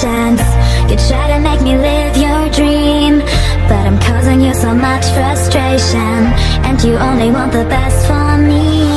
chance You try to make me live your dream But I'm causing you so much frustration And you only want the best for me.